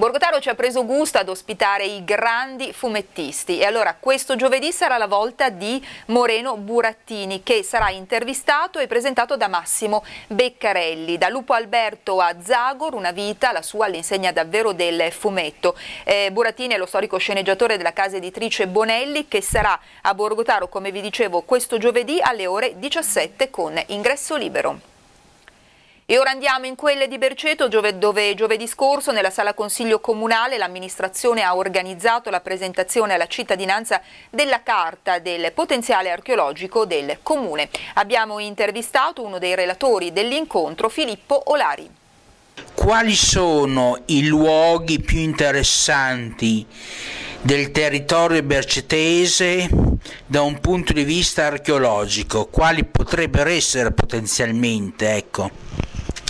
Borgotaro ci ha preso gusto ad ospitare i grandi fumettisti e allora questo giovedì sarà la volta di Moreno Burattini che sarà intervistato e presentato da Massimo Beccarelli. Da Lupo Alberto a Zagor, una vita, la sua all'insegna davvero del fumetto. Eh, Burattini è lo storico sceneggiatore della casa editrice Bonelli che sarà a Borgotaro, come vi dicevo, questo giovedì alle ore 17 con ingresso libero. E ora andiamo in quelle di Berceto dove giovedì scorso nella sala consiglio comunale l'amministrazione ha organizzato la presentazione alla cittadinanza della carta del potenziale archeologico del comune. Abbiamo intervistato uno dei relatori dell'incontro, Filippo Olari. Quali sono i luoghi più interessanti del territorio bercetese da un punto di vista archeologico? Quali potrebbero essere potenzialmente? Ecco.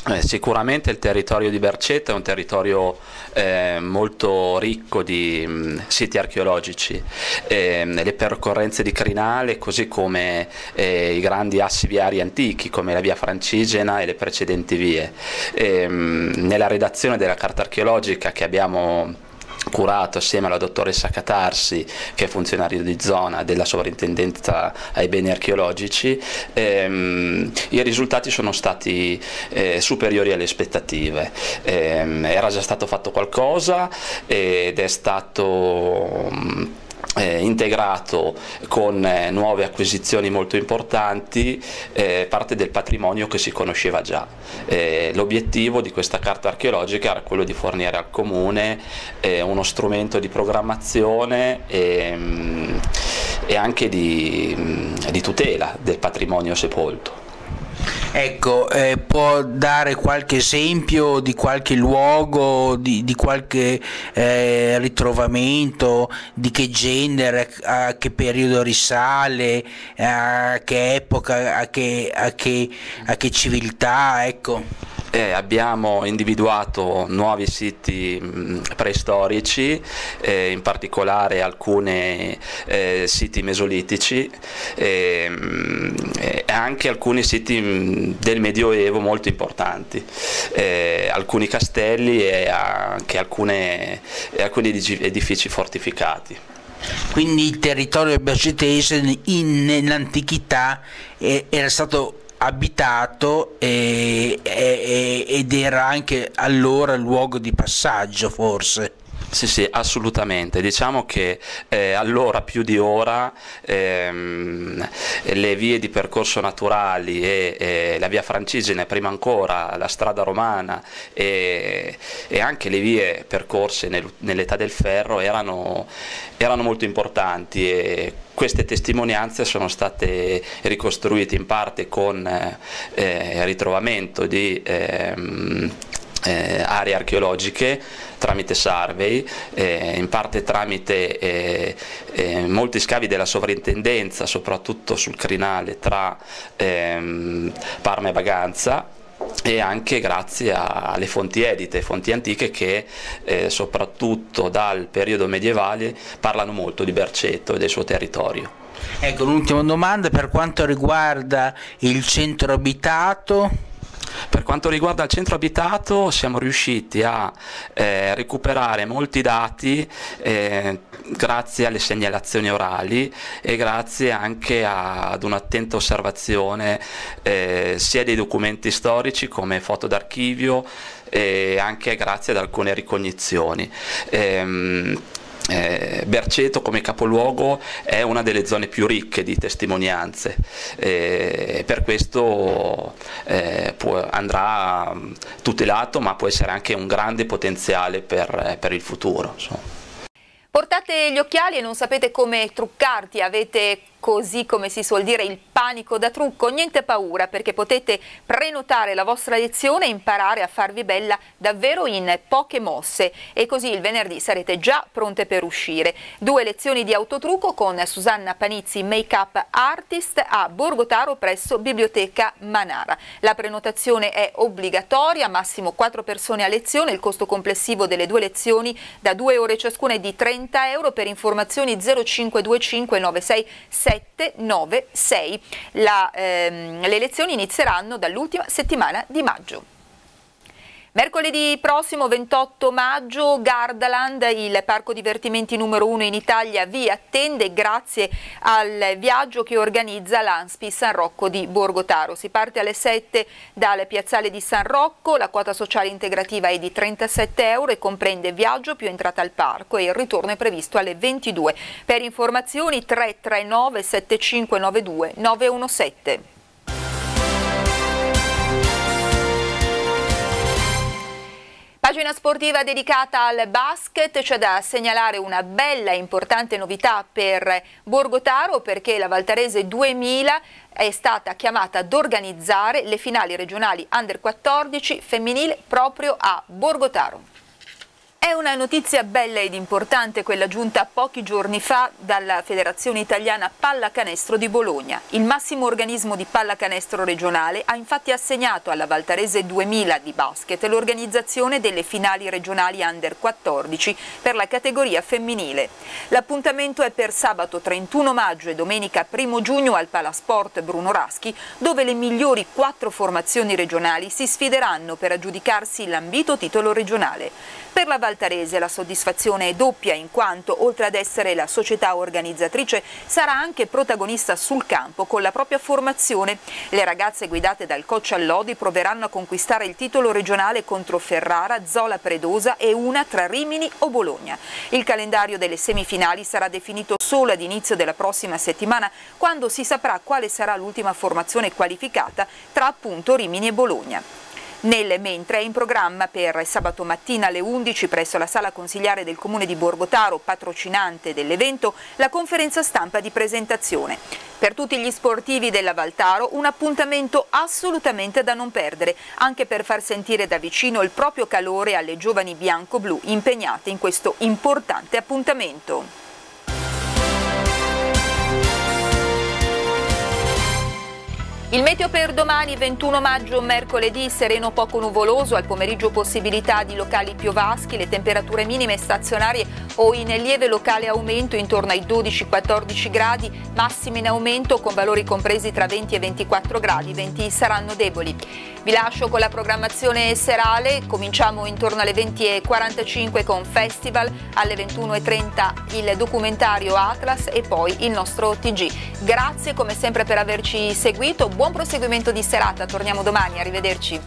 Eh, sicuramente il territorio di Bercetta è un territorio eh, molto ricco di mh, mm, siti archeologici, eh, le percorrenze di Crinale così come eh, i grandi assi viari antichi come la via Francigena e le precedenti vie. Ehm, nella redazione della carta archeologica che abbiamo curato assieme alla dottoressa Catarsi che è funzionario di zona della sovrintendenza ai beni archeologici ehm, i risultati sono stati eh, superiori alle aspettative. Ehm, era già stato fatto qualcosa ed è stato eh, integrato con eh, nuove acquisizioni molto importanti eh, parte del patrimonio che si conosceva già. Eh, l'obiettivo di questa carta archeologica era quello di fornire al comune eh, uno strumento di programmazione e, mm, e anche di, mm, di tutela del patrimonio sepolto. Ecco, eh, può dare qualche esempio di qualche luogo, di, di qualche eh, ritrovamento, di che genere, a che periodo risale, a che epoca, a che, a che, a che civiltà, ecco eh, abbiamo individuato nuovi siti mh, preistorici, eh, in particolare alcuni eh, siti mesolitici ehm, e anche alcuni siti mh, del Medioevo molto importanti, eh, alcuni castelli e anche alcune, alcuni edifici fortificati. Quindi il territorio bercetese nell'antichità eh, era stato abitato e, e, ed era anche allora luogo di passaggio forse. Sì, sì, assolutamente. Diciamo che eh, allora più di ora ehm, le vie di percorso naturali e, e, la via Francigena, prima ancora la strada romana e, e anche le vie percorse nel, nell'età del ferro erano, erano molto importanti e queste testimonianze sono state ricostruite in parte con eh, ritrovamento di ehm, eh, aree archeologiche tramite survey, eh, in parte tramite eh, eh, molti scavi della sovrintendenza, soprattutto sul crinale tra ehm, Parma e Baganza e anche grazie alle fonti edite, fonti antiche che eh, soprattutto dal periodo medievale parlano molto di Berceto e del suo territorio. Ecco, l'ultima domanda per quanto riguarda il centro abitato per quanto riguarda il centro abitato siamo riusciti a eh, recuperare molti dati eh, grazie alle segnalazioni orali e grazie anche a, ad un'attenta osservazione eh, sia dei documenti storici come foto d'archivio e anche grazie ad alcune ricognizioni. Ehm, eh, Berceto come capoluogo è una delle zone più ricche di testimonianze, eh, per questo eh, può, andrà tutelato ma può essere anche un grande potenziale per, per il futuro. Insomma. Portate gli occhiali e non sapete come truccarti, avete così come si suol dire il panico da trucco, niente paura perché potete prenotare la vostra lezione e imparare a farvi bella davvero in poche mosse e così il venerdì sarete già pronte per uscire. Due lezioni di autotrucco con Susanna Panizzi, make-up artist a Borgotaro presso Biblioteca Manara. La prenotazione è obbligatoria, massimo 4 persone a lezione, il costo complessivo delle due lezioni da due ore ciascuna è di 30 euro per informazioni 0525 96 796. La, ehm, le lezioni inizieranno dall'ultima settimana di maggio. Mercoledì prossimo 28 maggio Gardaland, il parco divertimenti numero uno in Italia, vi attende grazie al viaggio che organizza l'Anspi San Rocco di Borgotaro. Si parte alle 7 dal piazzale di San Rocco, la quota sociale integrativa è di 37 euro e comprende viaggio più entrata al parco e il ritorno è previsto alle 22. Per informazioni 339 7592 917. Pagina sportiva dedicata al basket, c'è da segnalare una bella e importante novità per Borgotaro perché la Valtarese 2000 è stata chiamata ad organizzare le finali regionali Under 14 femminile proprio a Borgotaro. È una notizia bella ed importante quella giunta pochi giorni fa dalla Federazione Italiana Pallacanestro di Bologna. Il massimo organismo di pallacanestro regionale ha infatti assegnato alla Valtarese 2000 di basket l'organizzazione delle finali regionali Under 14 per la categoria femminile. L'appuntamento è per sabato 31 maggio e domenica 1 giugno al Palasport Bruno Raschi, dove le migliori quattro formazioni regionali si sfideranno per aggiudicarsi l'ambito titolo regionale. Per la Valtarese la soddisfazione è doppia in quanto, oltre ad essere la società organizzatrice, sarà anche protagonista sul campo con la propria formazione. Le ragazze guidate dal coach Allodi proveranno a conquistare il titolo regionale contro Ferrara, Zola Predosa e una tra Rimini o Bologna. Il calendario delle semifinali sarà definito solo ad inizio della prossima settimana, quando si saprà quale sarà l'ultima formazione qualificata tra appunto Rimini e Bologna. Nel mentre è in programma per sabato mattina alle 11 presso la sala consigliare del comune di Borgotaro, patrocinante dell'evento, la conferenza stampa di presentazione. Per tutti gli sportivi della Valtaro un appuntamento assolutamente da non perdere, anche per far sentire da vicino il proprio calore alle giovani bianco-blu impegnate in questo importante appuntamento. Il meteo per domani 21 maggio, mercoledì, sereno poco nuvoloso, al pomeriggio possibilità di locali piovaschi, le temperature minime stazionarie o in lieve locale aumento intorno ai 12-14 gradi, massime in aumento con valori compresi tra 20 e 24 gradi, venti saranno deboli. Vi lascio con la programmazione serale, cominciamo intorno alle 20.45 con Festival, alle 21.30 il documentario Atlas e poi il nostro TG. Grazie come sempre per averci seguito, buon proseguimento di serata, torniamo domani, arrivederci.